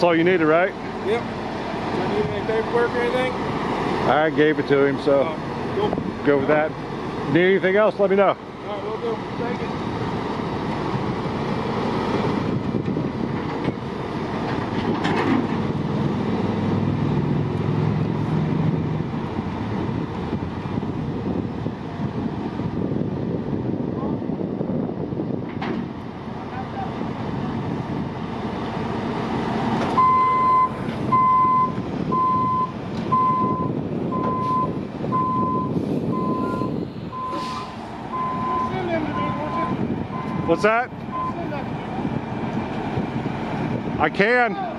That's all you needed, right? Yep. Do I need any paperwork or anything? I gave it to him, so Oh, cool. go with that. Need anything else, let me know. All right, we'll do. Thank you. What's that? I can.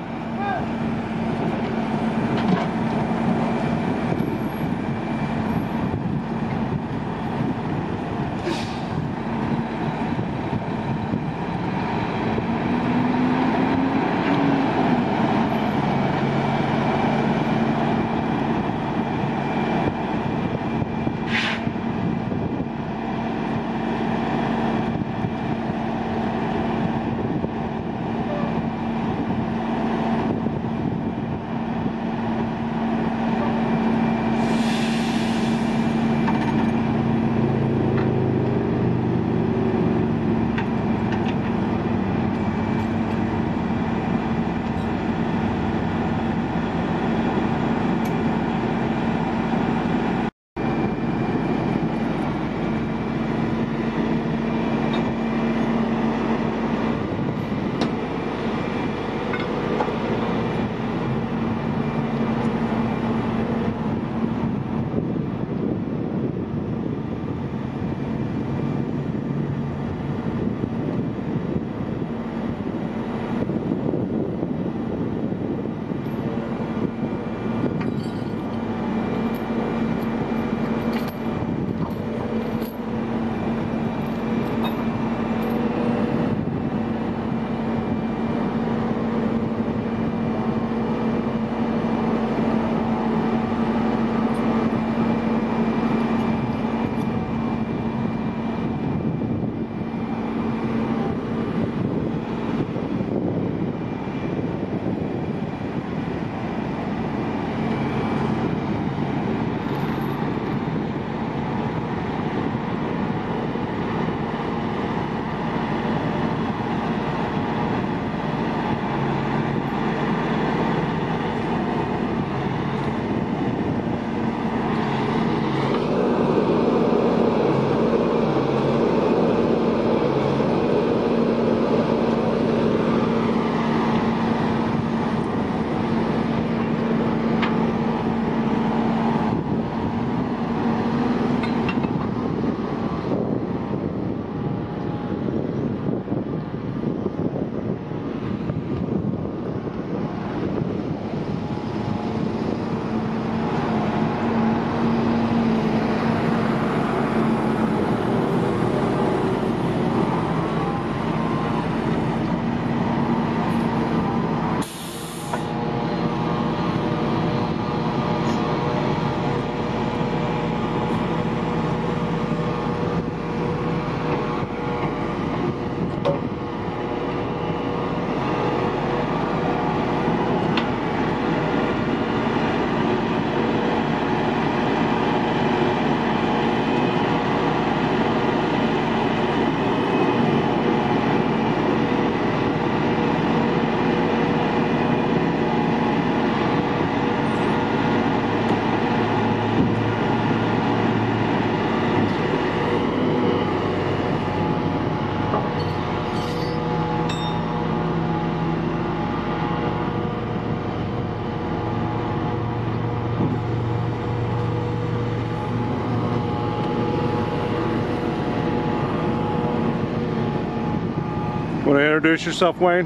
Want to introduce yourself, Wayne?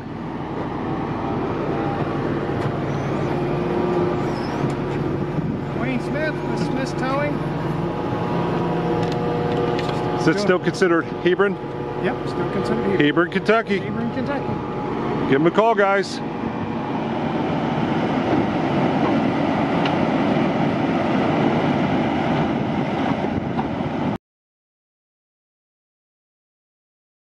Wayne Smith with Smith's Towing. Is it still considered Hebron? Yep, still considered here. Hebron, Kentucky. Hebron, Kentucky. Give him a call, guys.